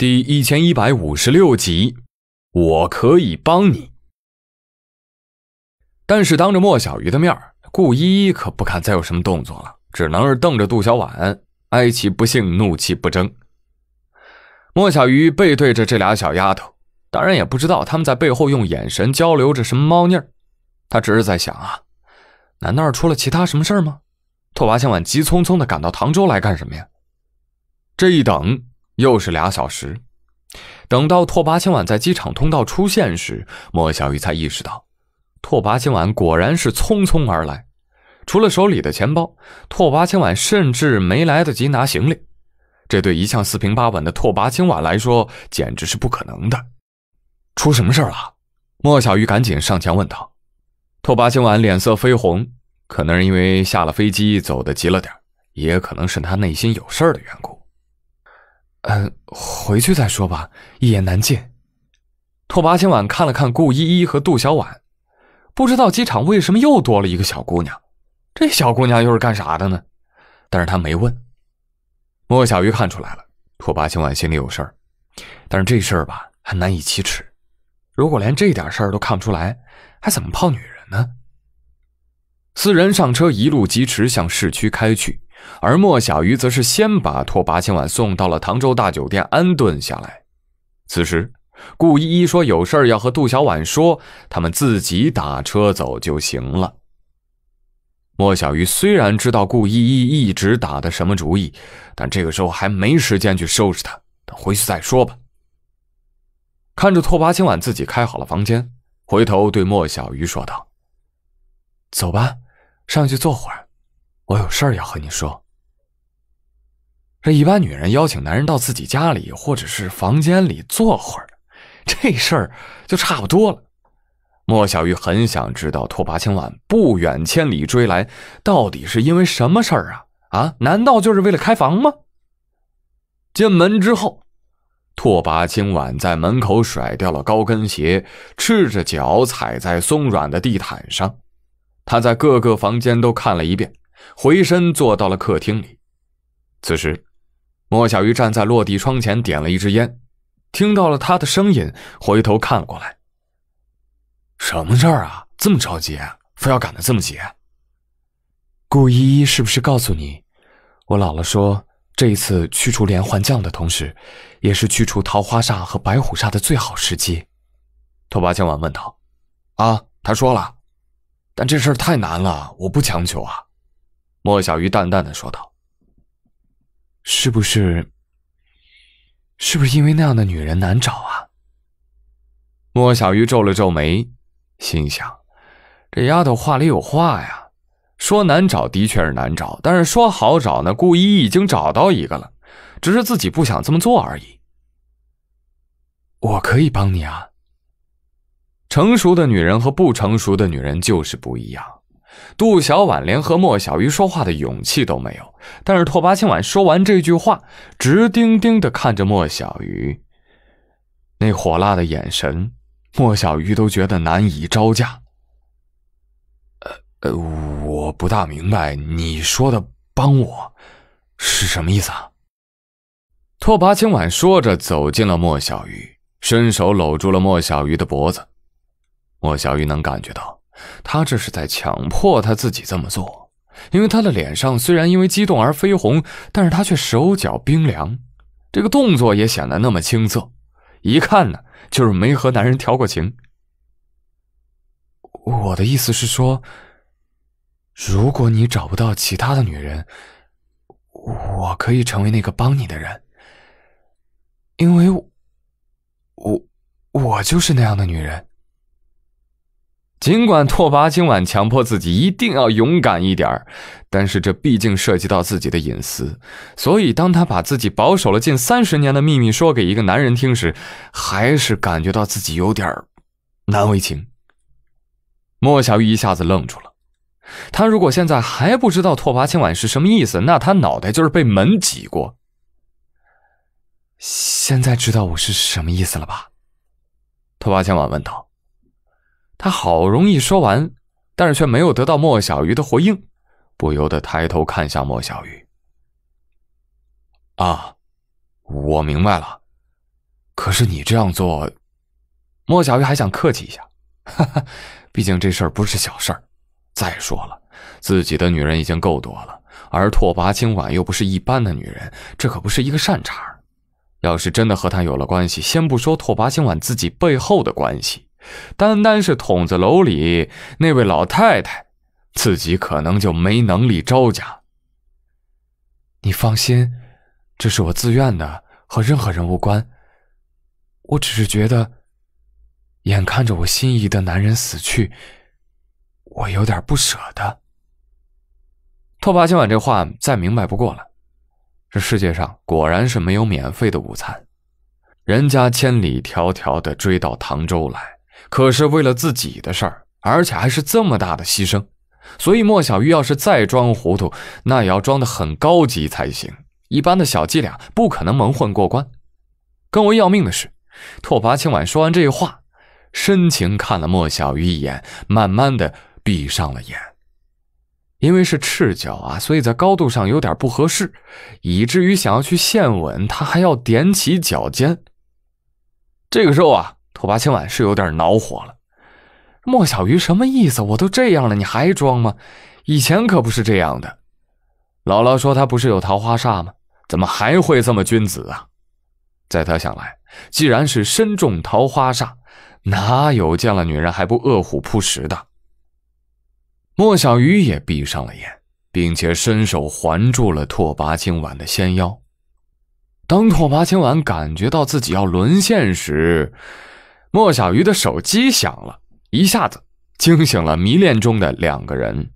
第一千一百五十六集，我可以帮你。但是当着莫小鱼的面顾依依可不敢再有什么动作了，只能是瞪着杜小婉，哀其不幸，怒其不争。莫小鱼背对着这俩小丫头，当然也不知道他们在背后用眼神交流着什么猫腻儿。他只是在想啊，难道是出了其他什么事儿吗？拓跋千晚急匆匆的赶到唐州来干什么呀？这一等。又是俩小时，等到拓跋千晚在机场通道出现时，莫小鱼才意识到，拓跋千晚果然是匆匆而来。除了手里的钱包，拓跋千晚甚至没来得及拿行李。这对一向四平八稳的拓跋千晚来说，简直是不可能的。出什么事了？莫小鱼赶紧上前问道。拓跋千晚脸色绯红，可能是因为下了飞机走得急了点，也可能是他内心有事儿的缘故。嗯，回去再说吧，一言难尽。拓跋千晚看了看顾依依和杜小婉，不知道机场为什么又多了一个小姑娘，这小姑娘又是干啥的呢？但是他没问。莫小鱼看出来了，拓跋千晚心里有事儿，但是这事儿吧还难以启齿。如果连这点事儿都看不出来，还怎么泡女人呢？四人上车，一路疾驰向市区开去。而莫小鱼则是先把拓跋千晚送到了唐州大酒店安顿下来。此时，顾依依说有事要和杜小婉说，他们自己打车走就行了。莫小鱼虽然知道顾依依一直打的什么主意，但这个时候还没时间去收拾他，等回去再说吧。看着拓跋千晚自己开好了房间，回头对莫小鱼说道：“走吧，上去坐会儿。”我有事儿要和你说。这一般女人邀请男人到自己家里或者是房间里坐会儿，这事儿就差不多了。莫小鱼很想知道拓跋千晚不远千里追来，到底是因为什么事儿啊？啊，难道就是为了开房吗？进门之后，拓跋千晚在门口甩掉了高跟鞋，赤着脚踩在松软的地毯上。他在各个房间都看了一遍。回身坐到了客厅里。此时，莫小鱼站在落地窗前，点了一支烟，听到了他的声音，回头看了过来。什么事儿啊？这么着急，非要赶得这么急？顾依依是不是告诉你，我姥姥说，这一次去除连环将的同时，也是去除桃花煞和白虎煞的最好时机？拓跋千晚问道。啊，他说了，但这事儿太难了，我不强求啊。莫小鱼淡淡的说道：“是不是？是不是因为那样的女人难找啊？”莫小鱼皱了皱眉，心想：“这丫头话里有话呀，说难找的确是难找，但是说好找呢，顾一已经找到一个了，只是自己不想这么做而已。”我可以帮你啊。成熟的女人和不成熟的女人就是不一样。杜小婉连和莫小鱼说话的勇气都没有，但是拓跋千晚说完这句话，直盯盯的看着莫小鱼，那火辣的眼神，莫小鱼都觉得难以招架。呃呃，我不大明白你说的“帮我”是什么意思啊？拓跋千晚说着，走进了莫小鱼，伸手搂住了莫小鱼的脖子。莫小鱼能感觉到。他这是在强迫他自己这么做，因为他的脸上虽然因为激动而绯红，但是他却手脚冰凉，这个动作也显得那么青涩，一看呢就是没和男人调过情。我的意思是说，如果你找不到其他的女人，我可以成为那个帮你的人，因为我我就是那样的女人。尽管拓跋今晚强迫自己一定要勇敢一点但是这毕竟涉及到自己的隐私，所以当他把自己保守了近三十年的秘密说给一个男人听时，还是感觉到自己有点难为情。莫小鱼一下子愣住了，他如果现在还不知道拓跋今晚是什么意思，那他脑袋就是被门挤过。现在知道我是什么意思了吧？拓跋千晚问道。他好容易说完，但是却没有得到莫小鱼的回应，不由得抬头看向莫小鱼。啊，我明白了，可是你这样做，莫小鱼还想客气一下，哈哈，毕竟这事儿不是小事儿。再说了，自己的女人已经够多了，而拓跋清婉又不是一般的女人，这可不是一个善茬。要是真的和他有了关系，先不说拓跋清婉自己背后的关系，单单是筒子楼里那位老太太，自己可能就没能力招架。你放心，这是我自愿的，和任何人无关。我只是觉得，眼看着我心仪的男人死去，我有点不舍得。拓跋今晚这话再明白不过了，这世界上果然是没有免费的午餐。人家千里迢迢的追到唐州来，可是为了自己的事儿，而且还是这么大的牺牲。所以莫小鱼要是再装糊涂，那也要装的很高级才行。一般的小伎俩不可能蒙混过关。更为要命的是。拓跋青婉说完这话，深情看了莫小鱼一眼，慢慢的闭上了眼。因为是赤脚啊，所以在高度上有点不合适，以至于想要去献吻，他还要踮起脚尖。这个时候啊，拓跋青婉是有点恼火了。莫小鱼什么意思？我都这样了，你还装吗？以前可不是这样的。姥姥说他不是有桃花煞吗？怎么还会这么君子啊？在他想来。既然是身中桃花煞，哪有见了女人还不饿虎扑食的？莫小鱼也闭上了眼，并且伸手环住了拓跋青婉的纤腰。当拓跋青婉感觉到自己要沦陷时，莫小鱼的手机响了，一下子惊醒了迷恋中的两个人。